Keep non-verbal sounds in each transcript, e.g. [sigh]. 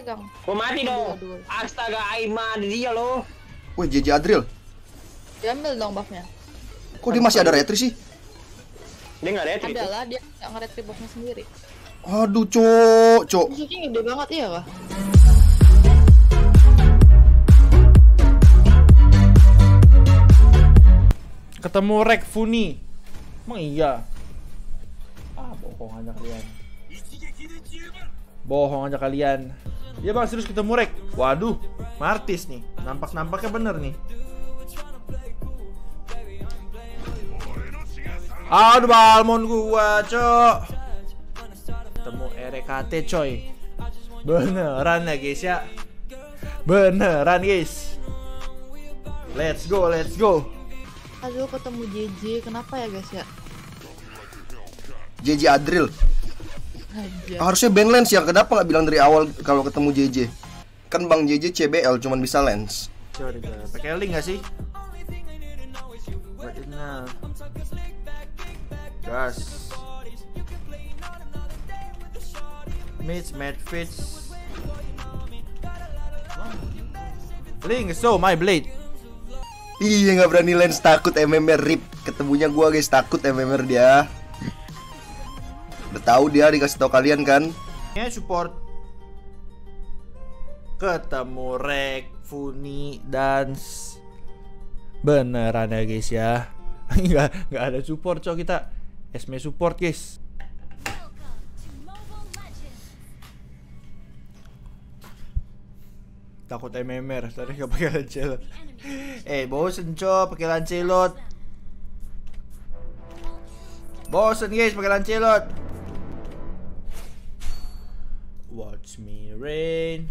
Pegang. Gua mati dong. Aduh, aduh. Astaga, Aiman dia loh. Wih, JJ Adril. Diambil dong buffnya. Kok dia masih ada retri sih? Dia nggak retri. Ada lah dia nggak nge-retry buffnya sendiri. Aduh, cok, cok. Musuhnya gede banget iya kah? Ketemu Rek Funi. Emang iya? Ah, bohong aja kalian. Bohong aja kalian. Iya bang, serius ketemu Rek. Waduh, Martis nih. Nampak-nampaknya bener nih. Aduh, balmon gua, cok. Ketemu RKT, coy. Beneran ya, guys ya. Beneran, guys. Let's go, let's go. Aduh ketemu JJ, kenapa ya guys ya? JJ Adril. Aja. Harusnya band lens ya. Kenapa nggak bilang dari awal kalau ketemu JJ? Kan Bang JJ CBL cuman bisa lens. Pakai link gak sih? Nah. Gas. Mitch, Mad Fitch. Link, so my blade. Iya nggak berani lens takut MMR rip. Ketemunya gua guys takut MMR dia. Udah tahu dia dikasih tahu kalian kan? Ini support ketemu Rek, Funi, dan beneran ya guys ya. [laughs] nggak nggak ada support cok kita. Esme support guys. Takut MMR, tadi nggak pakai Lancelot. [laughs] eh bosen cok pakai Lancelot. Bosen guys pakai Lancelot. Watch me rain.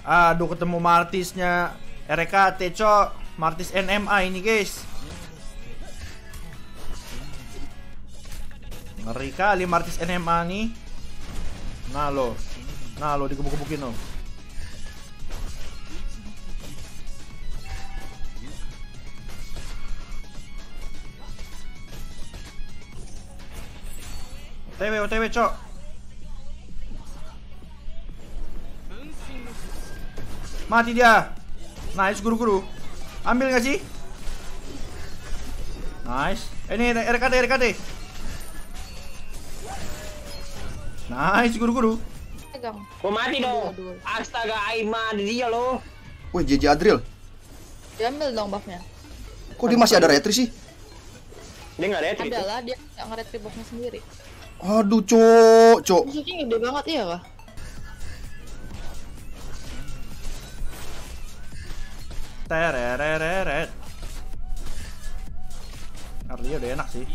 Aduh ketemu Martisnya. RKT cok. Martis NMA ini guys. Ngeri kali Martis NMA nih. Nah lo. Nah lo digebuk-gebukin lo. OTW OTW cok Mati dia. Nice guru-guru. Ambil nggak sih? Nice. Eh, Ini RKT RKT. Nice guru-guru. Pegang. Gua mati dong. Astaga, Aiman dia loh. Wih, JJ Adril. Diambil dong buffnya. Kok dia masih ada retri sih? Dia nggak retri. Ada lah dia nggak nge-retry buffnya sendiri. Aduh, cok, cok. Musuhnya gede banget iya kah? Terereret. Arlia udah enak sih.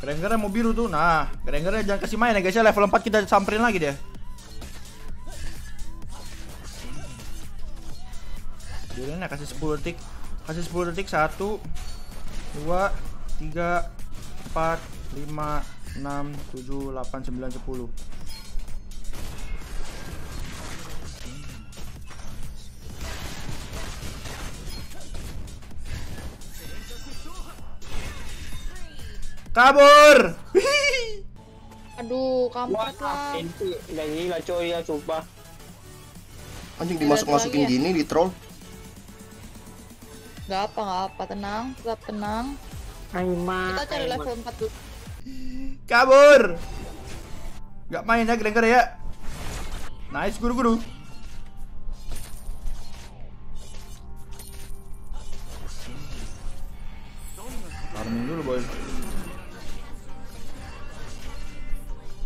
Grengernya mau biru tuh. Nah, Grengernya jangan kasih main ya guys ya. Level 4 kita samperin lagi dia. Birunya kasih 10 detik. Kasih 10 detik. 1 2 3 4 5 6 7 8 9 10. Kabur. Aduh, kampret lah. enti. Udah gila coy ya, sumpah. Anjing dimasuk-masukin ya? gini di troll. Gak apa, gak apa, tenang, tetap tenang. Aiman. Kita cari level 4 dulu. Kabur. Gak main ya Gregor ya. Nice guru-guru.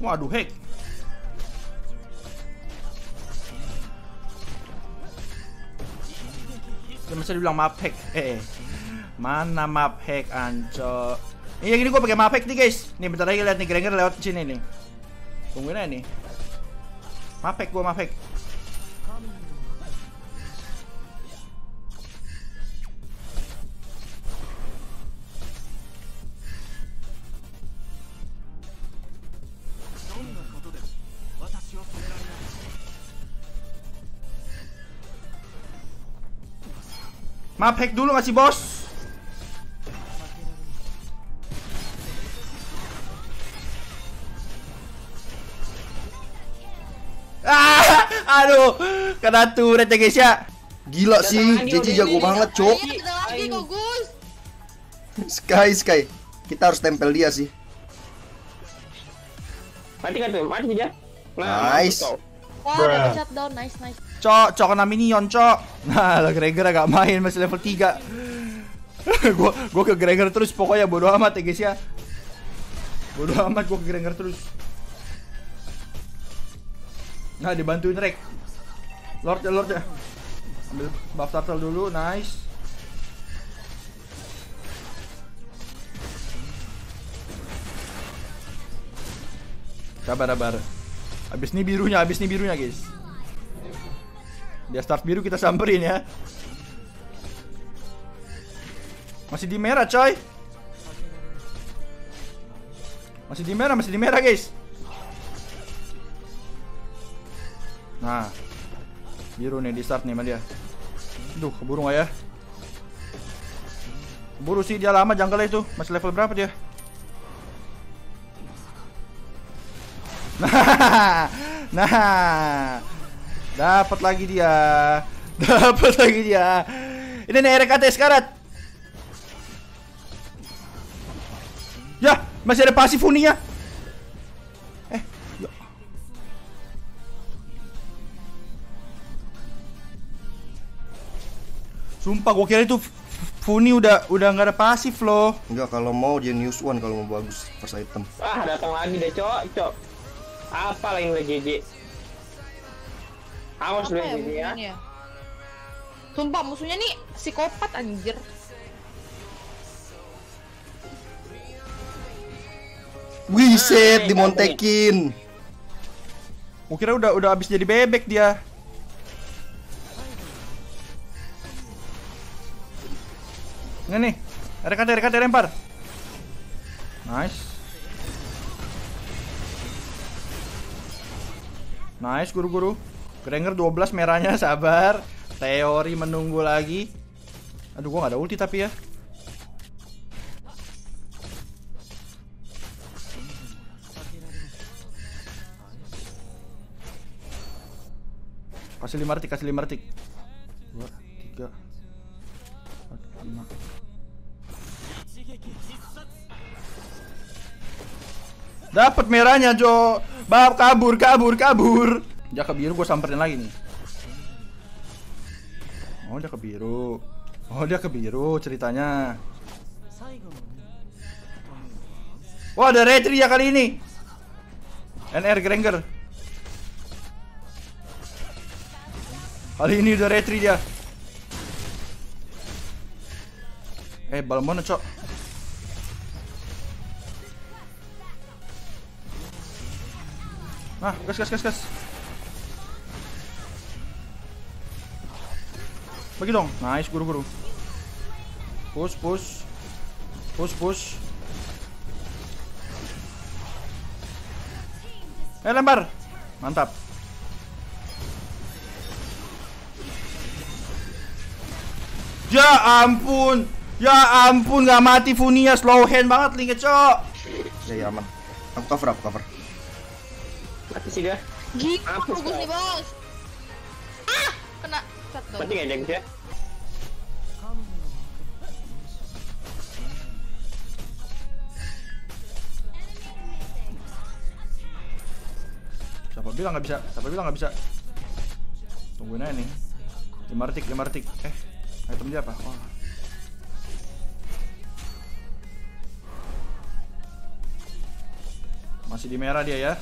Waduh hack. Dia masih dibilang map hack. Eh, mana map hack anco? Ini gini gue pakai map hack nih guys. Nih bentar lagi lihat nih Granger lewat sini nih. Tungguin aja nih. Map hack gue map hack. Map hack dulu ngasih bos. Aduh, kena turret ya guys ya. Gila Datang sih, JJ jago ini. banget, Cok. Sky, Sky. Kita harus tempel dia sih. Mati kan tuh, mati dia. Nice. mampus kau. Wah, Bruh. dapat shutdown, nice nice. Cok, cok kena minion, cok. Nah, Gregor agak main masih level 3. [laughs] gua gua ke Gregor terus pokoknya bodo amat ya guys ya. Bodo amat gua ke Gregor terus. Nah, dibantuin Rek. Lord ya, Lord ya. Ambil buff turtle dulu, nice. Sabar, sabar. Habis nih birunya, habis nih birunya, guys. Dia start biru kita samperin ya. Masih di merah, coy. Masih di merah, masih di merah, guys. Nah. Biru nih di start nih sama dia. Duh, keburu nggak ya? Keburu sih dia lama jangkal itu. Masih level berapa dia? [laughs] Nah, nah, dapat lagi dia, [laughs] dapat lagi dia. Ini nih RKT sekarat. Ya, masih ada pasif uninya. Eh, ya. Sumpah gua kira itu Funi udah udah nggak ada pasif loh. Enggak, kalau mau dia news one kalau mau bagus first item. Ah, datang lagi deh, Cok, Cok. Apa lagi udah JJ? Awas udah ya JJ ya. musuhnya? Sumpah musuhnya nih psikopat anjir. Wiset Ah, dimontekin. Gua kira udah udah habis jadi bebek dia. Ini nih, RKT RKT lempar. Nice. Nice guru-guru. Granger 12 merahnya [laughs] sabar. Teori menunggu lagi. Aduh gua gak ada ulti tapi ya. Kasih lima retik, kasih lima retik. Dua, tiga, empat, lima. Dapat merahnya, Jo. Bab kabur, kabur, kabur. Ke biru, gue samperin lagi nih. Oh, dia ke biru. Oh, dia ke biru ceritanya. Wah, ada retri ya kali ini. NR Granger. Kali ini udah retri dia. Eh, balon mana, Cok? Nah, gas gas gas gas. Bagi dong. Nice, guru-guru. Push, push. Push, push. Eh, lempar. Mantap. Ya ampun. Ya ampun, nggak mati Funia slow hand banget linknya, Cok. Ya, ya aman. Aku cover, aku cover. Mati sih dia. Gila bagus nih bos. Ah, kena. Mati nggak James ya? Siapa bilang nggak bisa? Siapa bilang nggak bisa? Tungguin aja nih. Lima retik. Eh, item dia apa? Wah. Masih di merah dia ya.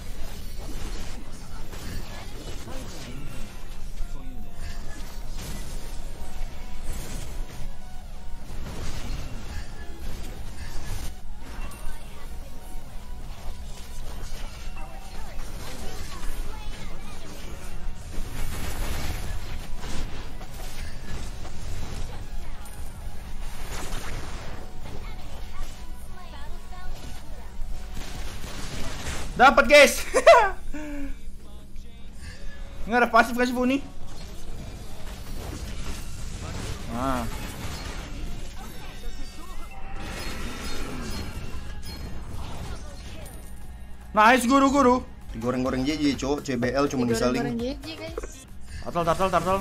Dapat guys. Nggak ada pasif kasih Funi. Ah. Nice guru-guru. Digoreng-goreng JJ, cowok. CBL cuma bisa Goreng-goreng link. Guys. Turtle, turtle, turtle.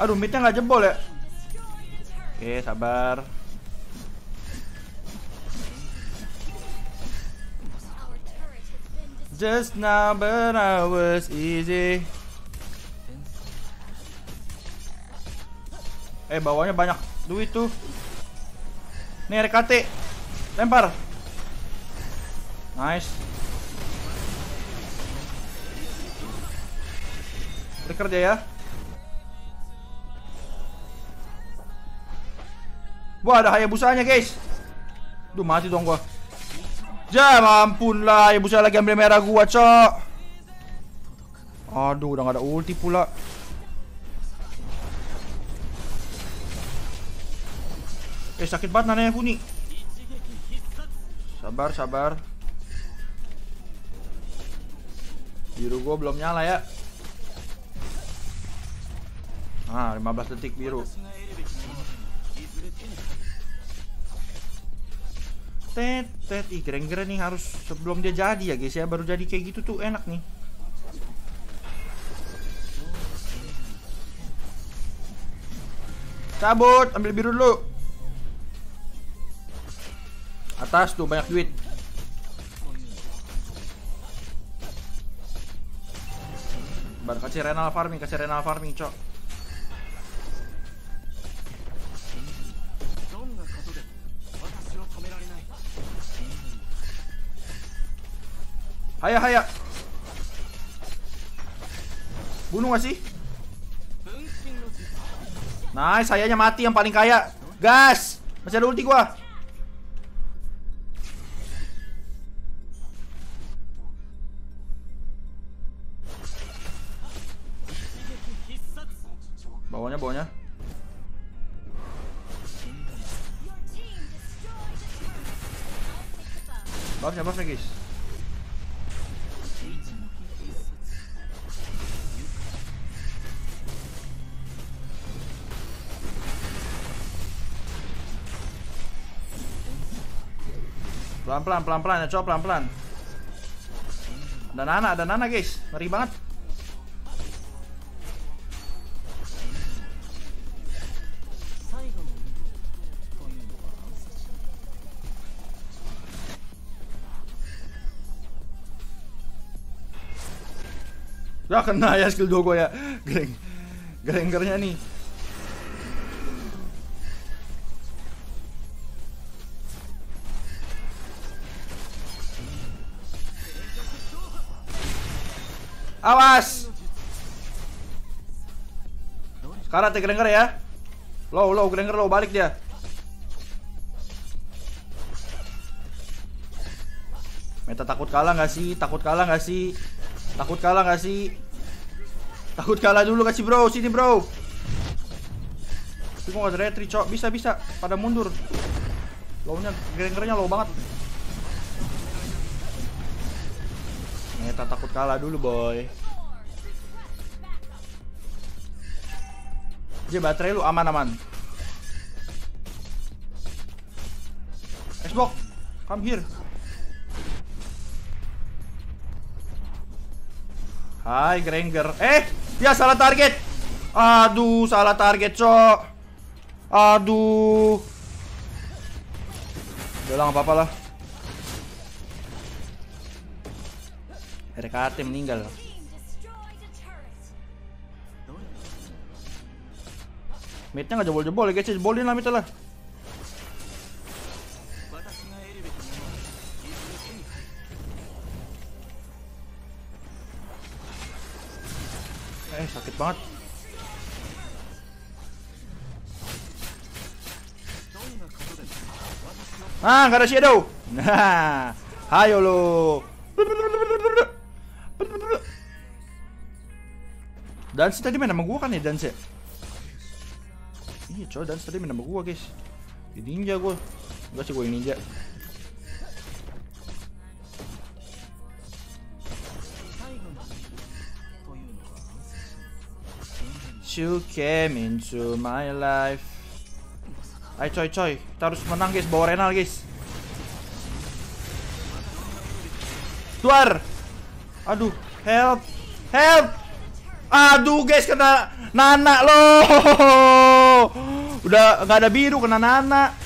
Aduh, midnya nggak jebol ya. Oke, sabar. Just now, but I was easy. Eh, bawahnya banyak duit tuh. Nih, RKT. Lempar. Nice. Dia ya. Wah, ada Hayabusanya, guys. Duh, mati dong gua. Ja, ampun lah, Hayabusa lagi ambil merah gua, cok. Aduh, udah gak ada ulti pula. Eh, sakit banget nananya Funi. Sabar, sabar. Biru gua belum nyala ya. Ah, 15 detik biru. Tet, tet, ih keren-keren nih harus sebelum dia jadi ya guys ya. Baru jadi kayak gitu tuh enak nih. Cabut, ambil biru dulu. Atas tuh banyak duit. Baru kasih renal farming, kasih renal farming cok Haya, haya. Bunuh gak sih? Nice, sayanya mati yang paling kaya. Gas! Masih ada ulti gua. Bawahnya, bawahnya. Buffnya, buffnya guys. Pelan-pelan, pelan-pelan ya, coba pelan-pelan. Ada Nana, ada Nana guys. Ngeri banget. Ya kena ya skill 2 gue ya. Greng. Grengernya nih. Sekarang teh Granger ya. Low, low, Granger low, balik dia. Meta takut kalah nggak sih? Takut kalah nggak sih? Takut kalah nggak sih? Takut kalah dulu kasih bro, sini bro. Tapi nggak ada retri, cok. Bisa bisa, pada mundur. Lownya, Grangernya low banget. Meta takut kalah dulu boy Dia baterai lu aman-aman. Xbox Come here. Hai Granger. Eh dia salah target. Aduh salah target cok. Aduh. Udah lah apa-apa lah. RKT meninggal. Midnya nggak jebol-jebol ya guys, jebolin lah midnya lah. Eh sakit banget. Ah, nggak ada shadow. Nah, [laughs] hayo lo. Dan tadi main sama gua kan ya Dance ya? Coy Dance tadi main gua guys Di ninja gua Enggak sih gua yang ninja You came into my life. Ayo coy coy, kita harus menang guys, bawa Renal guys. Tuar. Aduh, help. Help. Aduh guys kena Nana loh. [laughs] Udah nggak ada biru kena Nana.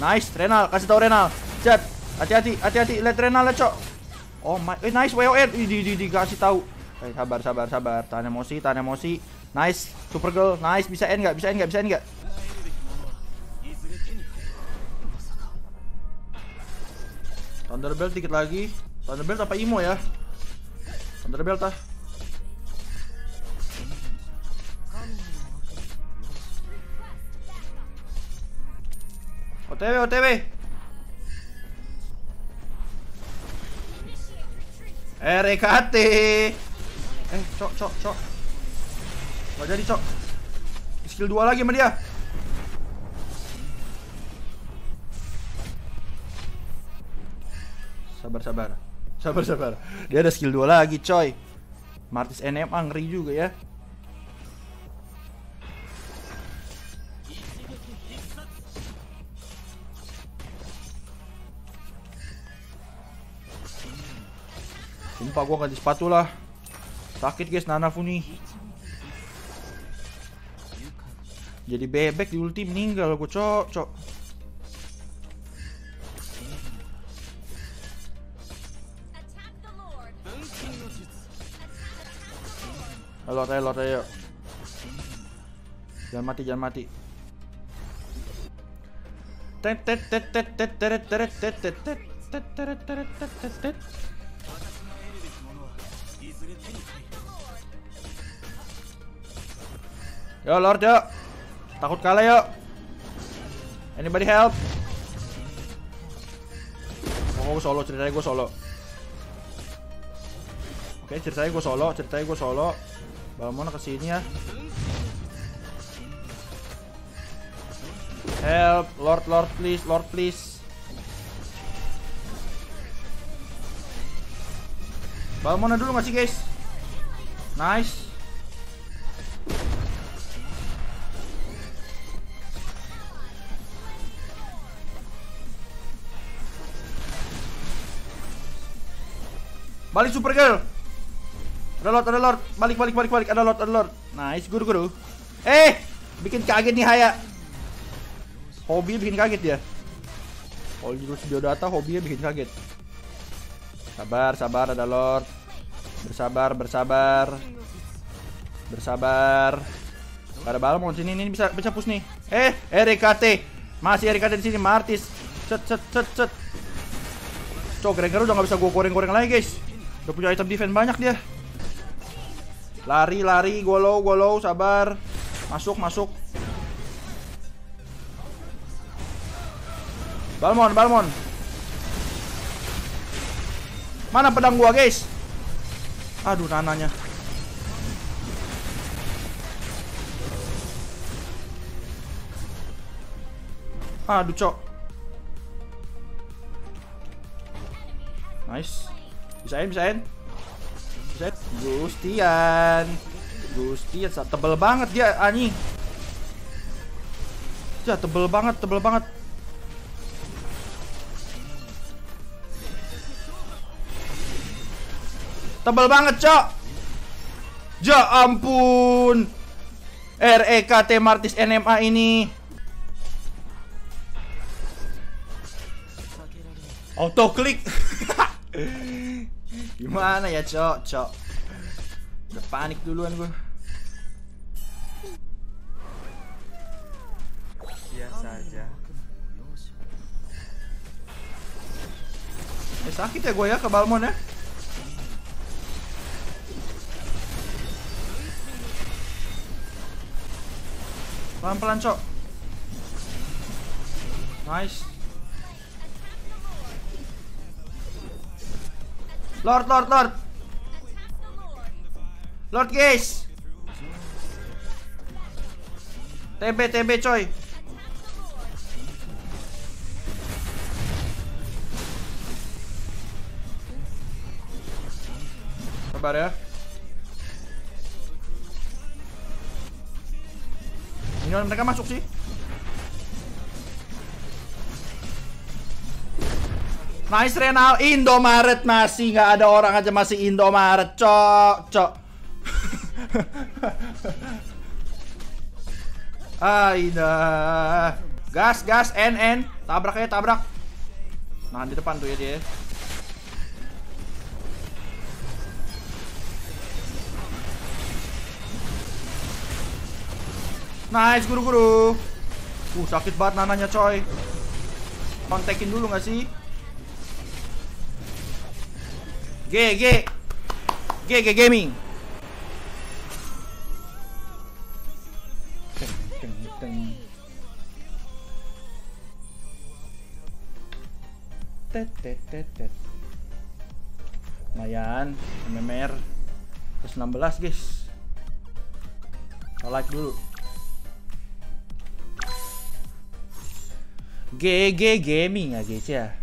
Nice, Renal, kasih tau Renal. Chat, hati-hati, hati-hati, lihat Renal lihat cok. Oh my, eh nice WON, di di di kasih tahu. Eh sabar sabar sabar, tahan emosi, tahan emosi. Nice, super girl, nice, bisa end nggak, bisa end nggak, bisa end nggak. Thunderbelt dikit lagi. Thunderbelt apa Imo ya? Thunderbelt ah. OTW OTW. RKT. Eh, cok cok cok. Gak jadi cok. Skill 2 lagi sama dia. Sabar sabar. Sabar sabar. Dia ada skill 2 lagi, coy. Martis NMA ngeri juga ya. Sumpah gua ganti sepatu lah. Sakit guys Nana Funi. Jadi bebek di ulti meninggal gua cok cok. Ayo ayo ayo. Jangan mati jangan mati. Tet tet tet tet tet tet tet tet tet tet tet tet tet Yo Lord yo. Takut kalah yo. Anybody help? Oh, gue solo, ceritanya gue solo. Oke, ceritanya gue solo, ceritanya gue solo. Balmona ke sini ya. Help, Lord, Lord, please, Lord, please. Balmona dulu nggak sih guys? Nice. Balik super girl. Ada lord, ada lord. Balik, balik, balik, balik. Ada lord, ada lord. Nice, guru, guru. Eh, bikin kaget nih Haya. Hobi bikin kaget dia. Kalau jurus biodata hobinya bikin kaget. Sabar, sabar, ada lord. Bersabar, bersabar. Bersabar. Ada balmon sini ini bisa bisa push nih. Eh, RKT. Masih RKT di sini Martis. Cet cet cet cet. Cok, Gregor udah gak bisa gue goreng-goreng lagi, guys. Udah punya item defense banyak dia. Lari, lari, gue low, low, sabar. Masuk, masuk. Balmon, Balmon. Mana pedang gua, guys? Aduh, nananya. Aduh, cok. Nice. Bisain, bisain. Bisain. Gustian. Gustian, tebel banget dia anjing. Ya, tebel banget, tebel banget. Tebel banget, Cok. Ja ampun. REKT Martis NMA ini. Auto klik. [laughs] Gimana ya, Cok? Cok. Udah panik duluan gue. Biasa aja. Eh, sakit ya gue ya ke Balmon ya. Pelan-pelan, Cok. Nice. Lord, Lord, Lord. Lord, guys. TB, TB, coy. Sabar ya. Tinggal mereka masuk sih. Nice Renal, Indomaret masih nggak ada orang aja masih Indomaret, cok, cok. [laughs] Aida. Gas, gas, N, N. Tabrak ya, tabrak. Nah, di depan tuh ya dia. Nice, guru-guru. Uh, sakit banget nananya, coy. Kontekin dulu nggak sih? G, G. G, G Gaming. Teng. Tet, tet, tet. Lumayan, MMR Terus 16 guys like dulu GG Gaming ya guys ya